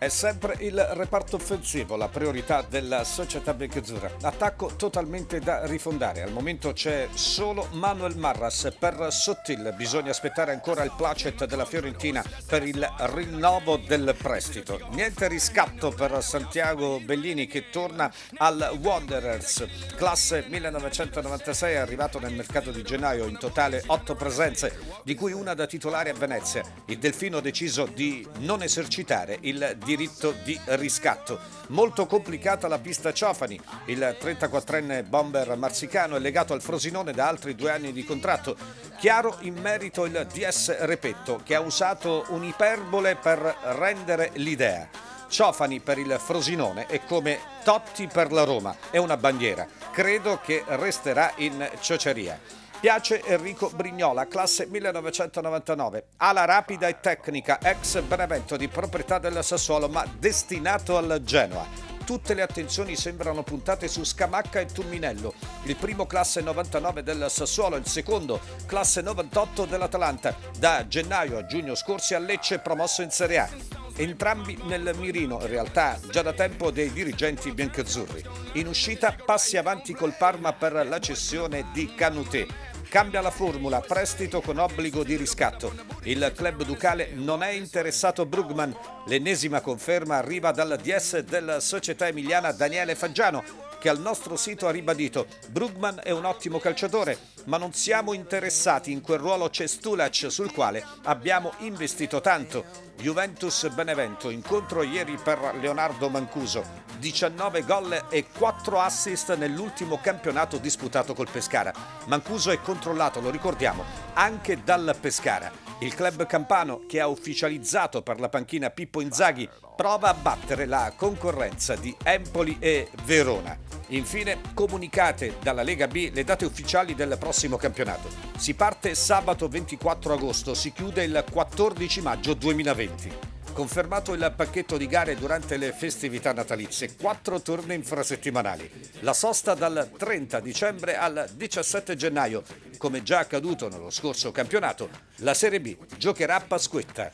È sempre il reparto offensivo la priorità della società biancazzurra. Attacco totalmente da rifondare. Al momento c'è solo Manuel Marras per Sottil. Bisogna aspettare ancora il placet della Fiorentina per il rinnovo del prestito. Niente riscatto per Santiago Bellini che torna al Wanderers. Classe 1996 è arrivato nel mercato di gennaio in totale 8 presenze, di cui una da titolare a Venezia. Il Delfino ha deciso di non esercitare il diritto di riscatto. Molto complicata la pista Ciofani. Il 34enne bomber marsicano è legato al Frosinone da altri due anni di contratto. Chiaro in merito il DS Repetto che ha usato un'iperbole per rendere l'idea. Ciofani per il Frosinone è come Totti per la Roma, è una bandiera. Credo che resterà in ciociaria. Piace Enrico Brignola, classe 1999, ala rapida e tecnica, ex Benevento di proprietà del Sassuolo ma destinato al Genoa. Tutte le attenzioni sembrano puntate su Scamacca e Tumminello, il primo classe 99 del Sassuolo, il secondo classe 98 dell'Atalanta, da gennaio a giugno scorsi a Lecce promosso in Serie A entrambi nel mirino, in realtà già da tempo dei dirigenti biancazzurri. In uscita passi avanti col Parma per la cessione di Canutè. Cambia la formula, prestito con obbligo di riscatto. Il club ducale non è interessato a Brugman. L'ennesima conferma arriva dal DS della società emiliana Daniele Faggiano, che al nostro sito ha ribadito Brugman è un ottimo calciatore, ma non siamo interessati in quel ruolo Cestulac sul quale abbiamo investito tanto. Juventus Benevento, incontro ieri per Leonardo Mancuso. 19 gol e 4 assist nell'ultimo campionato disputato col Pescara. Mancuso è controllato, lo ricordiamo, anche dal Pescara. Il club campano, che ha ufficializzato per la panchina Pippo Inzaghi, prova a battere la concorrenza di Empoli e Verona. Infine, comunicate dalla Lega B le date ufficiali del prossimo campionato. Si parte sabato 24 agosto, si chiude il 14 maggio 2020. Confermato il pacchetto di gare durante le festività natalizie, quattro turni infrasettimanali. La sosta dal 30 dicembre al 17 gennaio. Come già accaduto nello scorso campionato, la Serie B giocherà a Pasquetta.